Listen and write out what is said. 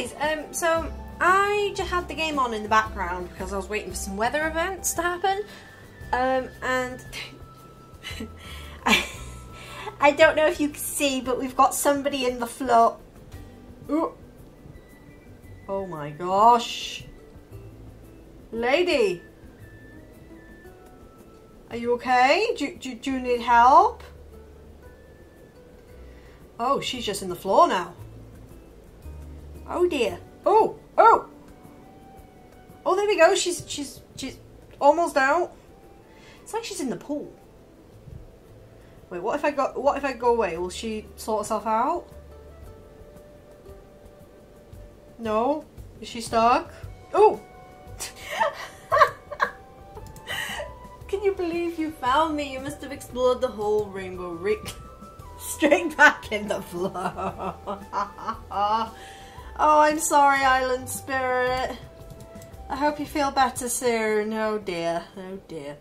guys, um, so I just had the game on in the background because I was waiting for some weather events to happen. Um, and I, don't know if you can see, but we've got somebody in the floor. Ooh. Oh my gosh. Lady. Are you okay? Do, do, do you need help? Oh, she's just in the floor now. Oh dear. Oh, oh. Oh, there we go. She's she's she's almost out. It's like she's in the pool. Wait, what if I go what if I go away? Will she sort herself out? No? Is she stuck? Oh! Can you believe you found me? You must have explored the whole Rainbow Reef. Straight back in the floor. sorry, Island Spirit. I hope you feel better soon. Oh dear, oh dear.